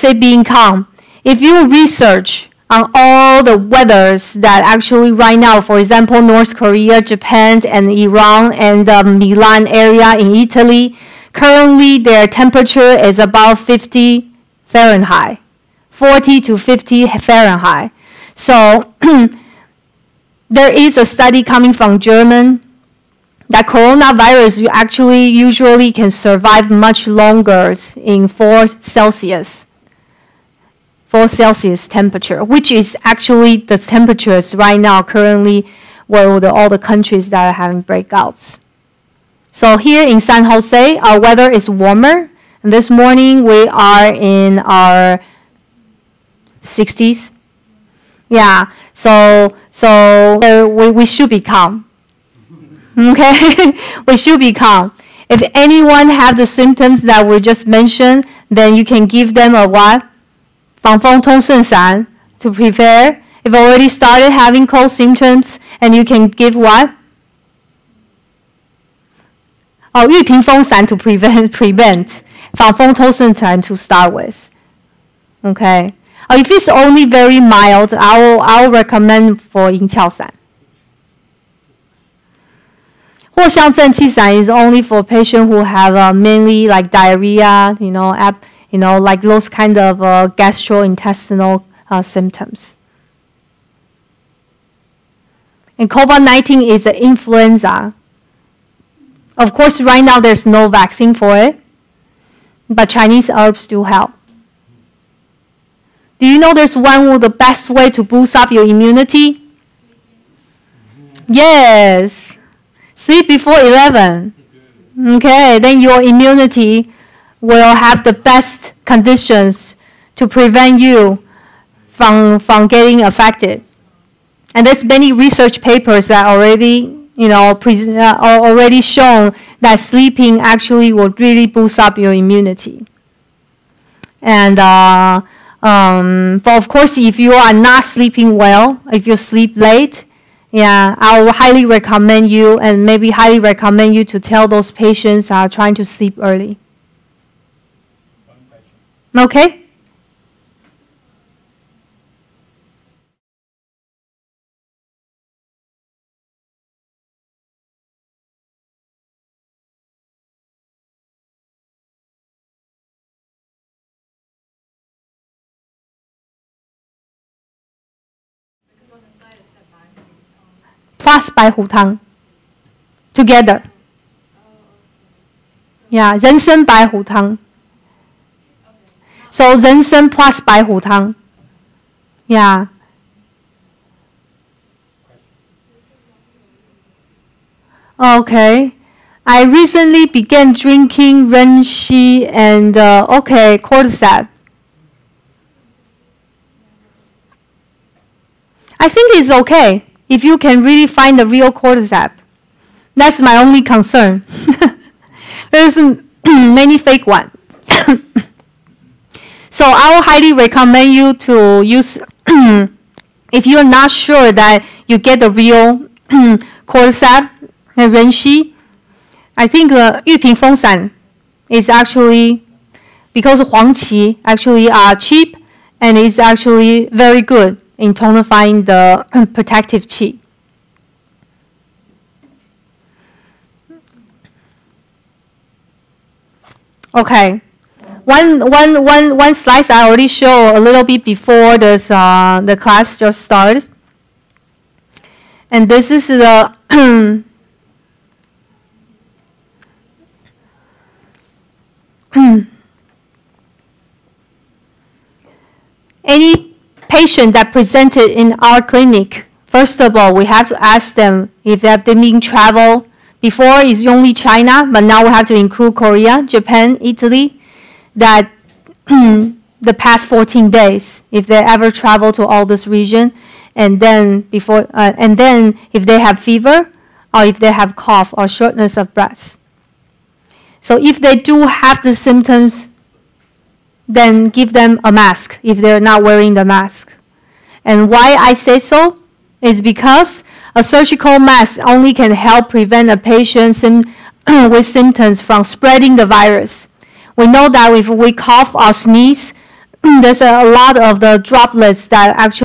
say being calm, if you research on all the weathers that actually right now, for example, North Korea, Japan, and Iran, and the Milan area in Italy, currently their temperature is about 50 Fahrenheit, 40 to 50 Fahrenheit. So there is a study coming from German that coronavirus actually usually can survive much longer in 4 Celsius. 4 Celsius temperature, which is actually the temperatures right now currently where all the countries that are having breakouts. So here in San Jose, our weather is warmer. And this morning we are in our 60s. Yeah, so so we, we should be calm. Okay, we should be calm. If anyone have the symptoms that we just mentioned, then you can give them a what? 防风通圣散 to prepare. If already started having cold symptoms, and you can give what? Oh, 玉屏风散 to prevent prevent. 防风通圣散 to start with. Okay. Oh, if it's only very mild, I'll I'll recommend for 银翘散。或像正气散 is only for patients who have uh, mainly like diarrhea, you know, ap you know, like those kind of uh, gastrointestinal uh, symptoms. And COVID-19 is an influenza. Of course, right now there's no vaccine for it, but Chinese herbs do help. Do you know there's one of the best way to boost up your immunity? Yes. Sleep before 11. Okay, then your immunity will have the best conditions to prevent you from, from getting affected. And there's many research papers that already, you know, uh, already shown that sleeping actually will really boost up your immunity. And uh, um, for of course, if you are not sleeping well, if you sleep late, yeah, I will highly recommend you and maybe highly recommend you to tell those patients are trying to sleep early. Okay? plus 白虎汤 together. Yeah, 人参白虎汤。 so Renshen plus 白虎汤. Yeah. Okay. I recently began drinking Reishi and, uh, okay, cordyceps. I think it's okay if you can really find the real cordyceps. That's my only concern. There's many fake one. So I would highly recommend you to use, if you're not sure that you get the real Cordyceps and Reishi, I think uh, Yuping is actually, because Huang Qi actually are cheap and is actually very good in tonifying the protective qi. Okay one, one, one, one slice I already show a little bit before this, uh, the class just started. And this is the any patient that presented in our clinic, first of all, we have to ask them if they have been travel. Before is only China, but now we have to include Korea, Japan, Italy, that the past 14 days, if they ever travel to all this region, and then before, uh, and then if they have fever, or if they have cough or shortness of breath. So if they do have the symptoms, then give them a mask if they're not wearing the mask. And why I say so is because a surgical mask only can help prevent a patient with symptoms from spreading the virus. We know that if we cough or sneeze, there's a lot of the droplets that actually